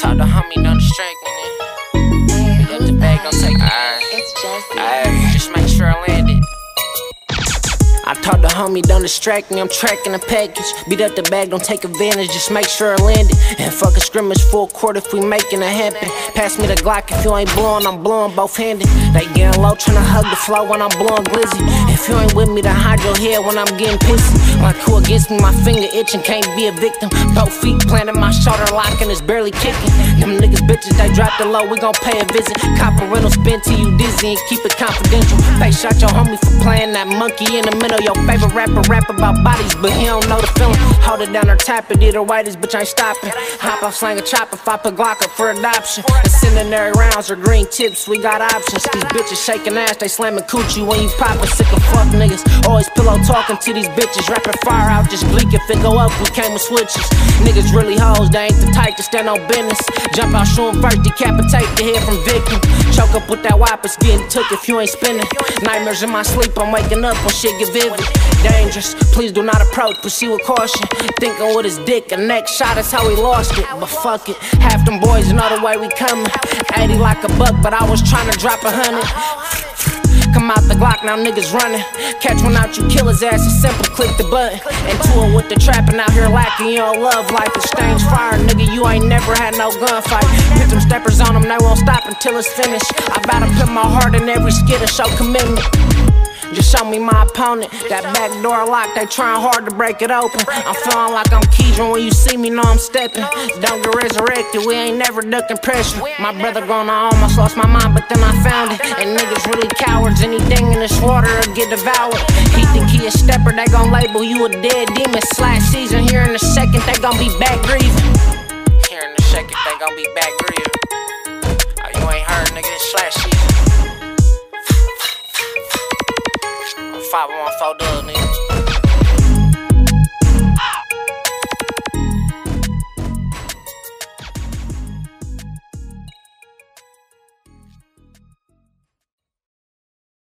Talk to homie, don't distract me. Look the bag, don't take it. It's just, just make sure I land it. Told the homie, don't distract me, I'm tracking the package. Beat up the bag, don't take advantage, just make sure I land it. And fuck a scrimmage full court if we making it happen. Pass me the Glock if you ain't blowing, I'm blowing both handed. They getting low, tryna hug the flow when I'm blowing glizzy. If you ain't with me, then hide your head when I'm getting pissy. Like who against me, my finger itching, can't be a victim. Both feet planted, my shoulder locking, it's barely kicking. Them niggas bitches, they drop the low, we gon' pay a visit. Cop a rental, spin till you dizzy and keep it confidential. Face shot your homie for playing that monkey in the middle. Favorite rapper rap about bodies, but he don't know the feeling. Hold it down or tap it, either way, this bitch ain't stopping. Hop off, slang a chop if I put Glock up for adoption. Incendiary rounds or green tips, we got options. These bitches shaking ass, they slamming coochie when you poppin'. Sick of fuck niggas, always pillow talking to these bitches. Rapping fire out, just bleak if it go up, we came with switches. Niggas really hoes, they ain't the type to stand on business. Jump out, shoot first, decapitate the head from victim. Choke up with that wop, it's getting took if you ain't spinning. Nightmares in my sleep, I'm waking up when shit get vivid. Dangerous, please do not approach, proceed with caution. Thinking with his dick, a next shot is how he lost it. But fuck it, half them boys know the way we coming. 80 like a buck, but I was trying to drop a hundred. Come out the Glock, now niggas running. Catch one out, you kill his ass, it's simple, click the button. And tour with the trapping out here lacking, your love life. is Exchange fire, nigga, you ain't never had no gunfight. Put them steppers on them, they won't stop until it's finished. I gotta put my heart in every skid and show commitment. Just show me my opponent. That back door locked, they trying hard to break it open. I'm feeling like I'm Keydron when you see me, know I'm stepping. Don't get resurrected, we ain't never ducking pressure. My brother gone, I almost lost my mind, but then I found it. And niggas really cowards, anything in this water will get devoured. He think he a stepper, they gon' label you a dead demon. Slash season, here in a second, they gon' be back grieving. Here in a second, they gon' be back grieving. Oh, you ain't heard, nigga, it's slash season. 514 dub, nigga.